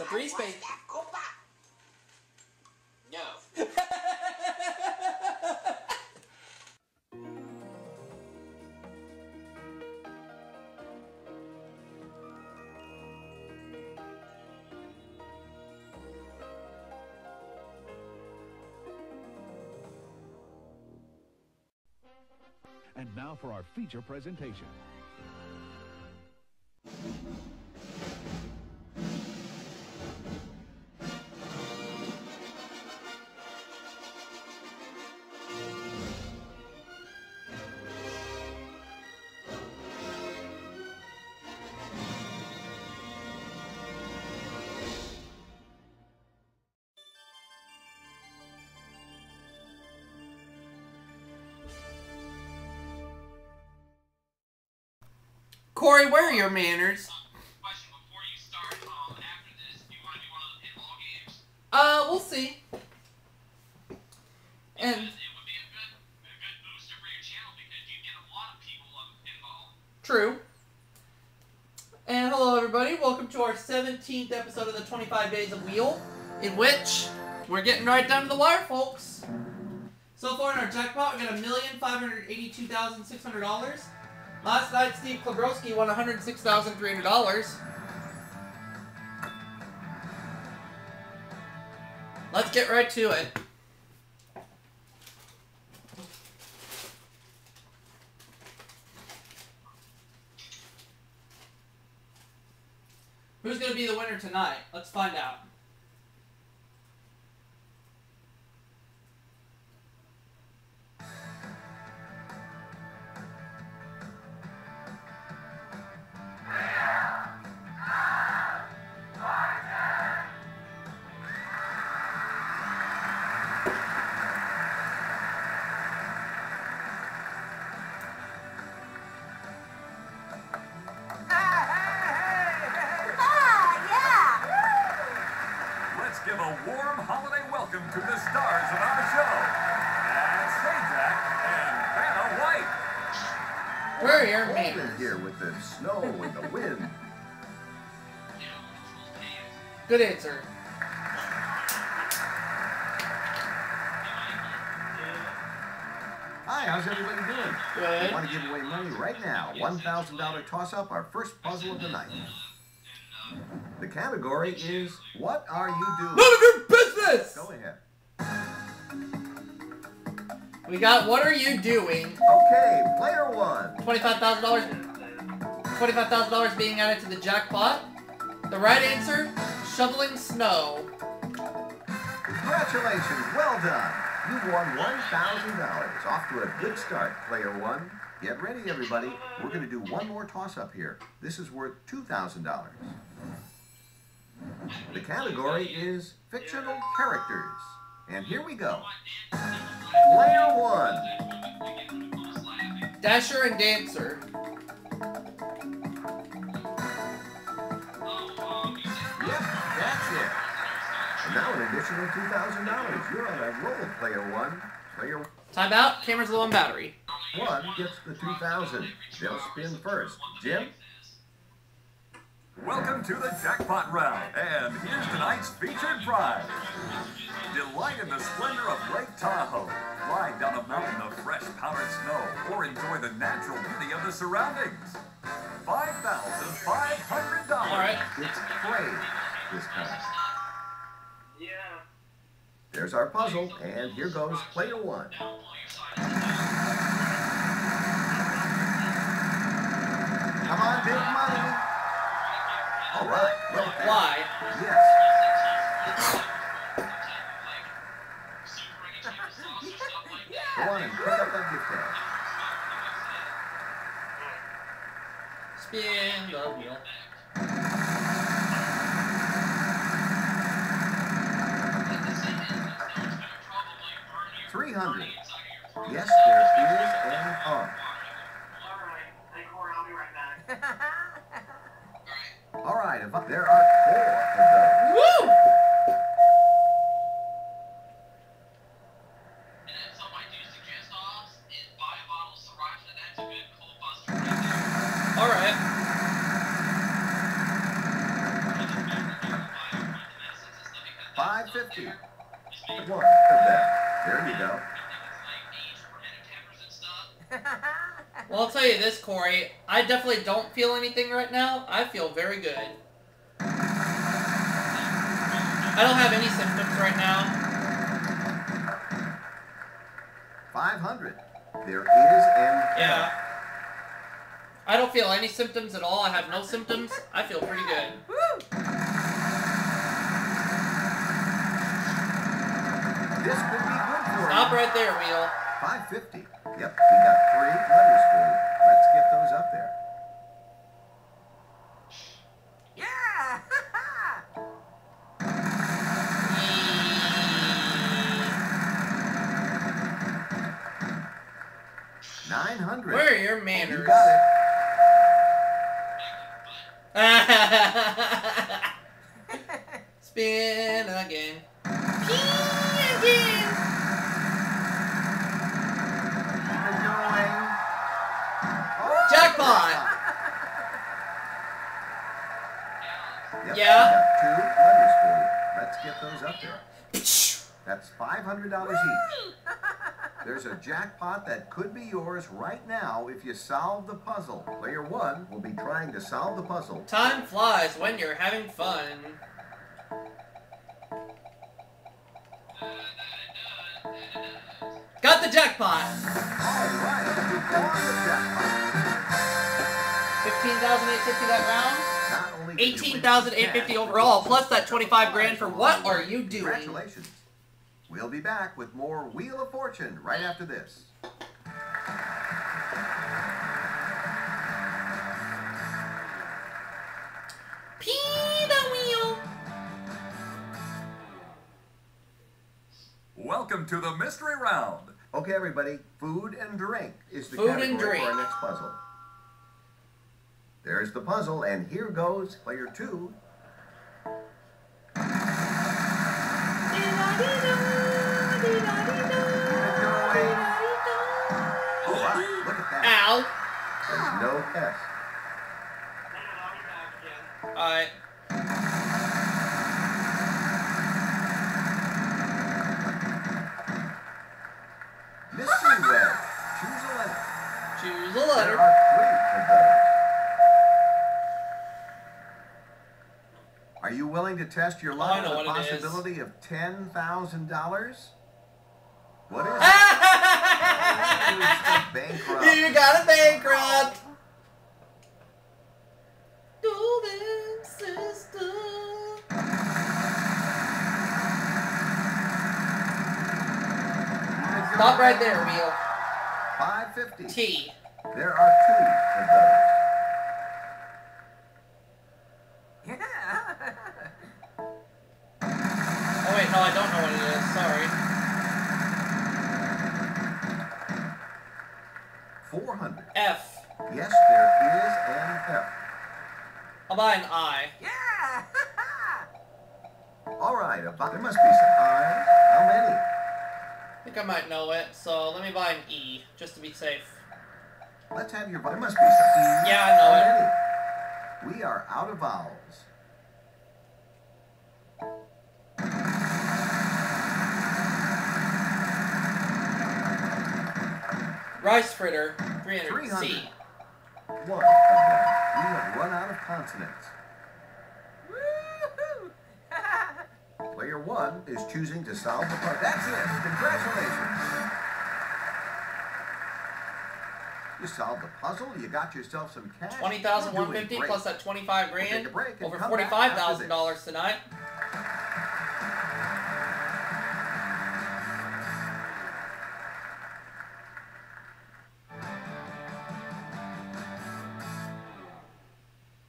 So three space. No. And now for our feature presentation. Because you get a lot of people on pinball. true. And hello, everybody. Welcome to our 17th episode of the 25 Days of Wheel, in which we're getting right down to the wire, folks. So far in our jackpot, we got a million five hundred eighty-two thousand six hundred dollars. Last night, Steve Klabrowski won one hundred six thousand three hundred dollars. Let's get right to it. Who's going to be the winner tonight? Let's find out. Stars of our show. And Sajak and Vanna White. Where are your Cold here with the snow and the wind. You know, controls pants. Good answer. Hi, how's everybody doing? Good. We want to give away money right now. $1,000 toss-up, our first puzzle of the night. The category is, what are you doing? None of your business! Go ahead. We got what are you doing? Okay, player one. $25,000 $25,000 being added to the jackpot. The right answer, shoveling snow. Congratulations, well done. You've won $1,000. Off to a good start, player one. Get ready, everybody. We're going to do one more toss-up here. This is worth $2,000. The category is fictional characters. And here we go. Player one. Dasher and Dancer. Yep, that's it. And now an additional $2,000. You're on a roll, player one. Player Timeout, camera's low on battery. one gets the 2000 They'll spin first. Jim? Welcome to the jackpot round. And here's tonight's featured prize. Delight in the splendor of Lake Tahoe. Glide down a mountain of fresh powdered snow or enjoy the natural beauty of the surroundings. $5,500. Alright. It's Crave this time. Yeah. There's our puzzle, and here goes player one. Come on, big money. All right, Why? yes. Go on and pick up. Spin the wheel. Three hundred. Yes, there is an R. If there are four I definitely don't feel anything right now. I feel very good. I don't have any symptoms right now. 500. There is an Yeah. I don't feel any symptoms at all. I have no symptoms. I feel pretty good. This could be good for Stop right there, Wheel. 550. Yep, we got three letters for you. Let's get those up there. Yeah! Nine hundred. Where are your You got it. Spin that could be yours right now if you solve the puzzle. Player one will be trying to solve the puzzle. Time flies when you're having fun. Got the jackpot. All right, you won the jackpot. 15,850 that round. Not only did you win some 18,850 overall, plus that 25 grand for what are you doing? Congratulations. We'll be back with more Wheel of Fortune right after this. Pee the wheel. Welcome to the mystery round. Okay, everybody, food and drink is the Food category and drink. for our next puzzle. There's the puzzle, and here goes player two. To test your luck know with the what it is. possibility of ten thousand dollars? What is it? You got a bankrupt. Golden sister. Stop right there, Wheel. Five fifty. T. There are two your. There must be some E's. Yeah, I know it. We are out of vowels. Rice fritter, 300. 300. C. One of them. We have run out of consonants. Player one is choosing to solve the puzzle. That's it. Congratulations. You solved the puzzle. You got yourself some cash. Twenty thousand one fifty plus that twenty-five We'll grand. break Over forty-five after thousand dollars tonight.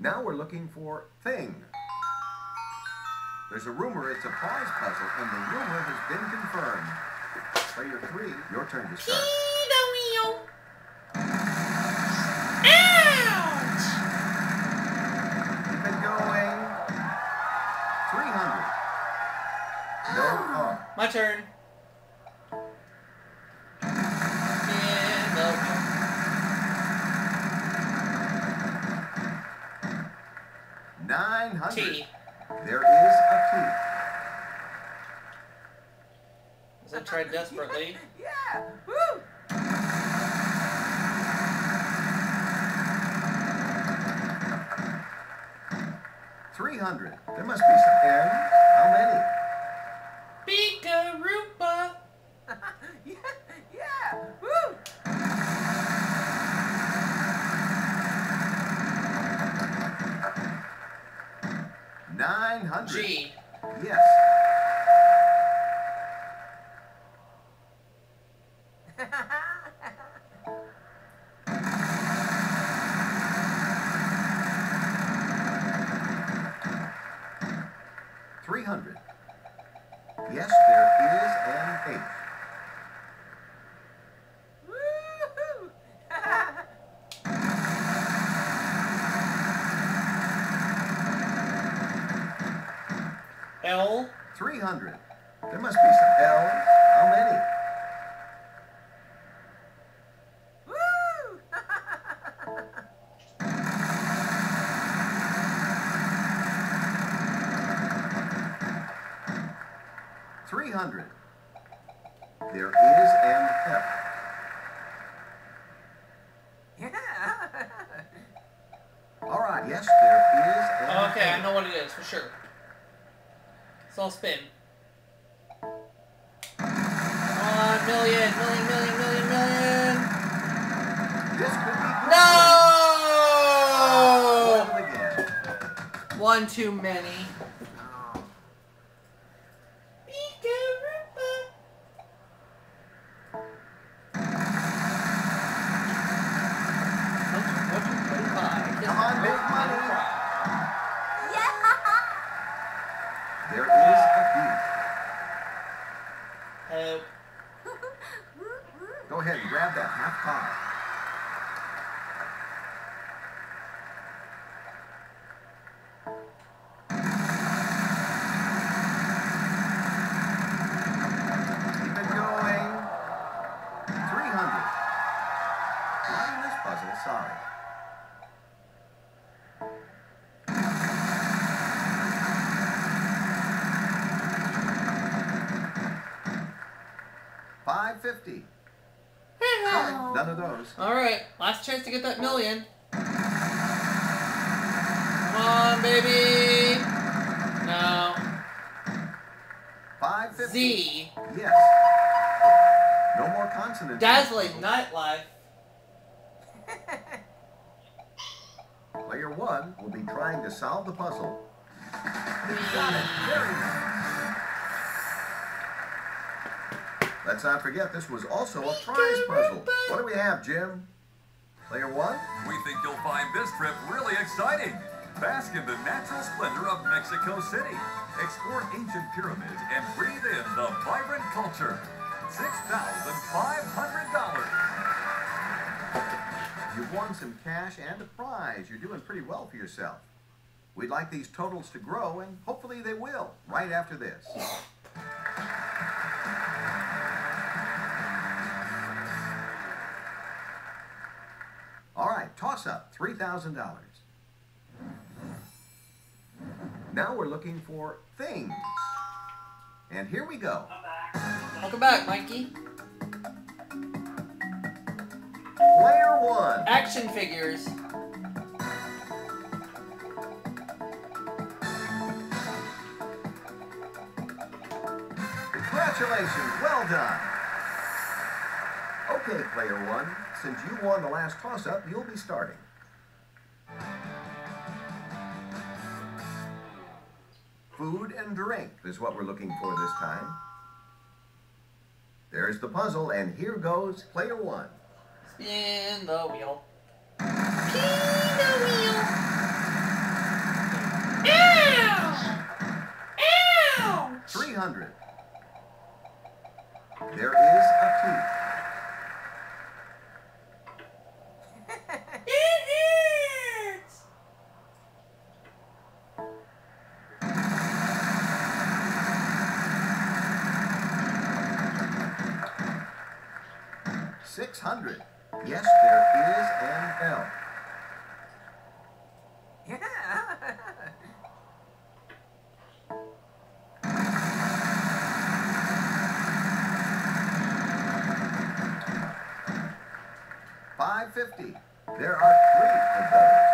Now we're looking for thing. There's a rumor it's a prize puzzle, and the rumor has been confirmed. Player three, your turn to start. Turn. Spin the wheel. Nine hundred. T. There is a As I tried desperately. Yeah. Woo. Three hundred. There must be some. And 900. G. Yes. One too many. 550. None, none of those. All right, last chance to get that million. Come on, baby. No. 550. Z. Yes. No more consonants. Dazzling nightlife. Player one will be trying to solve the puzzle. He got it. Very nice. Let's not forget this was also a prize puzzle. What do we have, Jim? Player one? We think you'll find this trip really exciting. Bask in the natural splendor of Mexico City. Explore ancient pyramids and breathe in the vibrant culture. $6,500. You've won some cash and a prize. You're doing pretty well for yourself. We'd like these totals to grow, and hopefully they will, right after this. Toss up, $3,000. Now we're looking for things. And here we go. Welcome back, Mikey. Player one. Action figures. Congratulations, well done. Okay, player one, since you won the last toss-up, you'll be starting. Food and drink is what we're looking for this time. There's the puzzle, and here goes player one. Spin the wheel. Spin the wheel. Ow! Ow! 300. There is 600. Yes, there is an L. Yeah. Five fifty. There are three of those.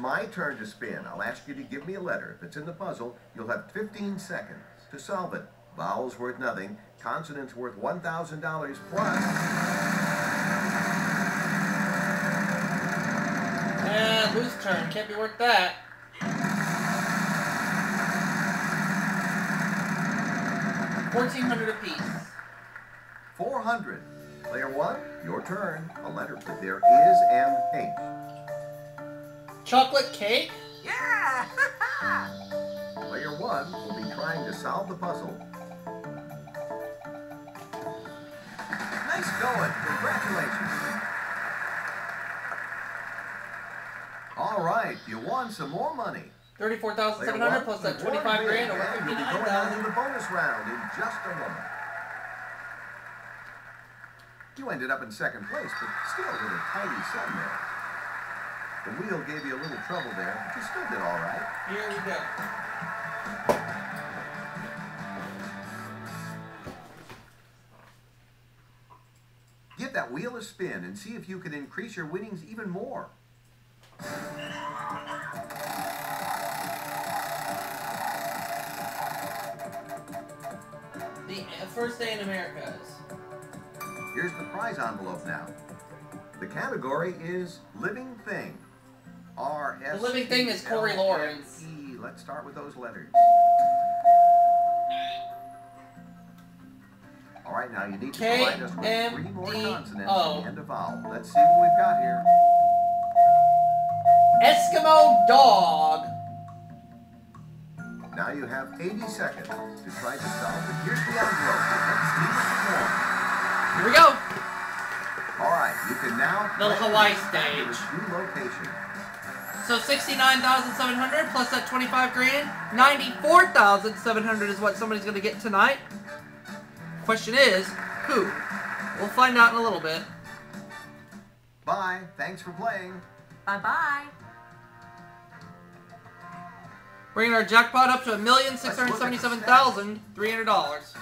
My turn to spin. I'll ask you to give me a letter. If it's in the puzzle, you'll have 15 seconds to solve it. Vowels worth nothing, consonants worth $1,000 plus. And whose turn? Can't be worth that. Fourteen hundred apiece. 400. Player one, your turn. A letter there is an H. Chocolate cake? Yeah! Player one will be trying to solve the puzzle. Nice going. Congratulations. All right, you won some more money. Thirty-four thousand Player seven hundred one, plus that twenty-five grand over and you'll be going on to the bonus round in just a moment. You ended up in second place, but still with a tidy sum there. The wheel gave you a little trouble there, but you still did all right. Here we go. Give that wheel a spin and see if you can increase your winnings even more. The uh, first day in America is. Here's the prize envelope now. The category is living thing. R S. The living thing is Corey Lawrence. E. Let's start with those letters. All right, now you need to provide us with three more consonants and a vowel. Let's see what we've got here. Eskimo dog. Now you have 80 seconds to try to solve it. Here's the envelope. Let's see what you want. Here we go. All right, you can now play Hawaii stage. new location. So 69,700 plus that 25 grand, 94,700 is what somebody's going to get tonight. Question is, who? We'll find out in a little bit. Bye. Thanks for playing. Bye-bye. Bringing our jackpot up to $1,677,300.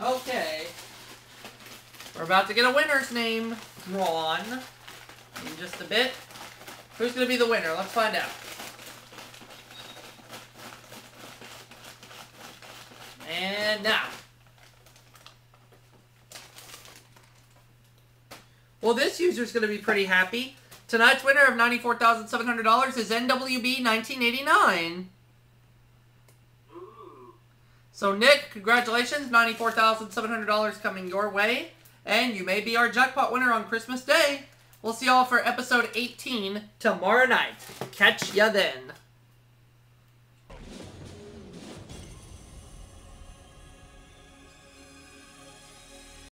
Okay. We're about to get a winner's name drawn in just a bit. Who's going to be the winner? Let's find out. And now. Well, this user's going to be pretty happy. Tonight's winner of $94,700 is NWB 1989. So, Nick, congratulations. $94,700 coming your way. And you may be our jackpot winner on Christmas Day. We'll see y'all for episode 18 tomorrow night. Catch ya then.